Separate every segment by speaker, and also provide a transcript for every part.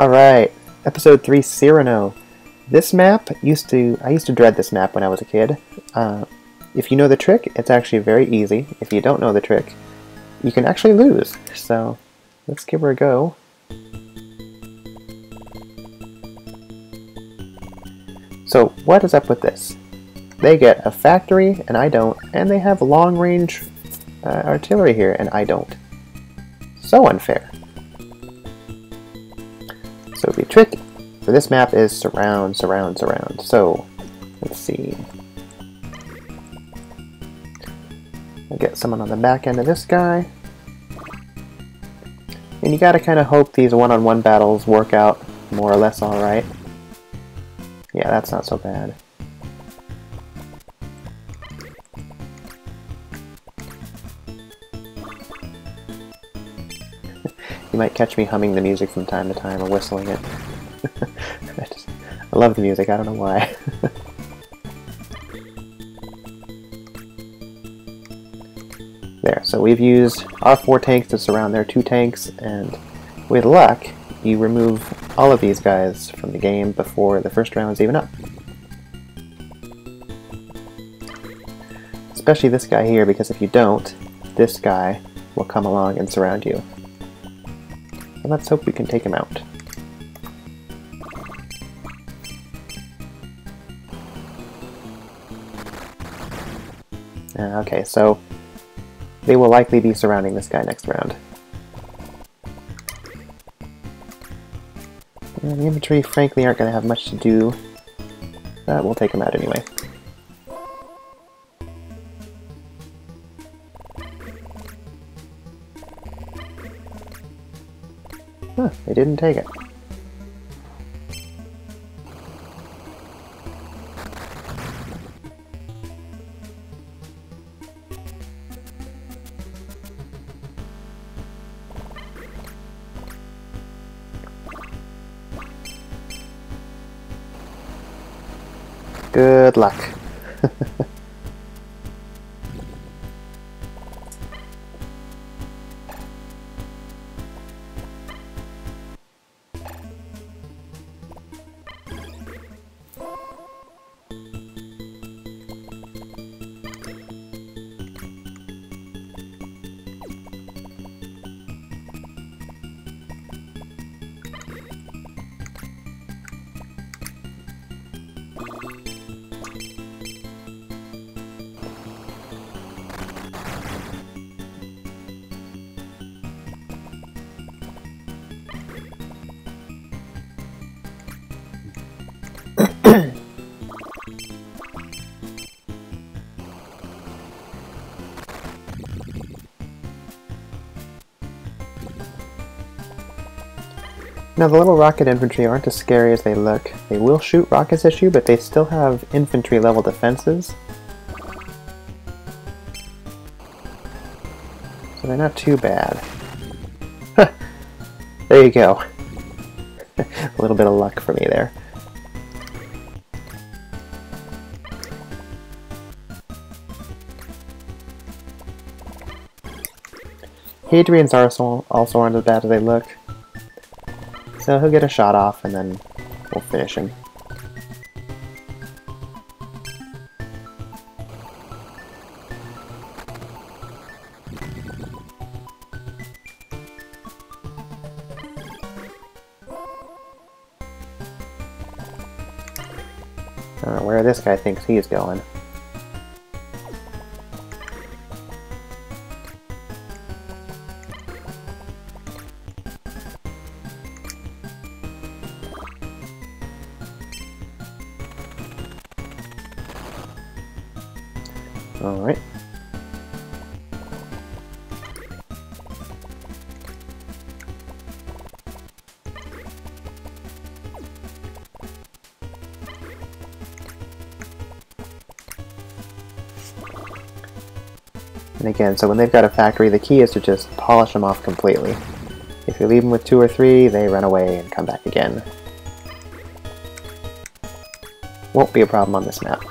Speaker 1: Alright, episode 3 Cyrano. This map used to I used to dread this map when I was a kid. Uh, if you know the trick, it's actually very easy. If you don't know the trick, you can actually lose. So let's give her a go. So what is up with this? They get a factory and I don't, and they have long range uh, artillery here and I don't. So unfair. So the trick for this map is surround, surround, surround. So, let's see. I'll get someone on the back end of this guy. And you gotta kind of hope these one-on-one -on -one battles work out more or less alright. Yeah, that's not so bad. Might catch me humming the music from time to time or whistling it. I, just, I love the music, I don't know why. there, so we've used our four tanks to surround their two tanks, and with luck, you remove all of these guys from the game before the first round is even up. Especially this guy here, because if you don't, this guy will come along and surround you. And let's hope we can take him out. Uh, okay, so they will likely be surrounding this guy next round. And the infantry, frankly, aren't going to have much to do, but we'll take him out anyway. Huh, they didn't take it. Good luck. Now the little rocket infantry aren't as scary as they look. They will shoot rockets at you, but they still have infantry level defenses. So they're not too bad. there you go. a little bit of luck for me there. Hadrian's arsenal also aren't as bad as they look. So he'll get a shot off and then we'll finish him. I don't know where this guy thinks he's going. Alright. And again, so when they've got a factory, the key is to just polish them off completely. If you leave them with two or three, they run away and come back again. Won't be a problem on this map.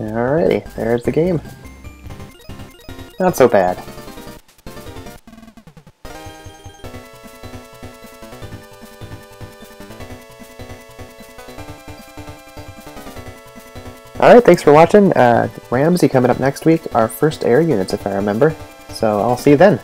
Speaker 1: Alrighty, there's the game. Not so bad. Alright, thanks for watching. Uh, Ramsey coming up next week, our first air units if I remember. So I'll see you then.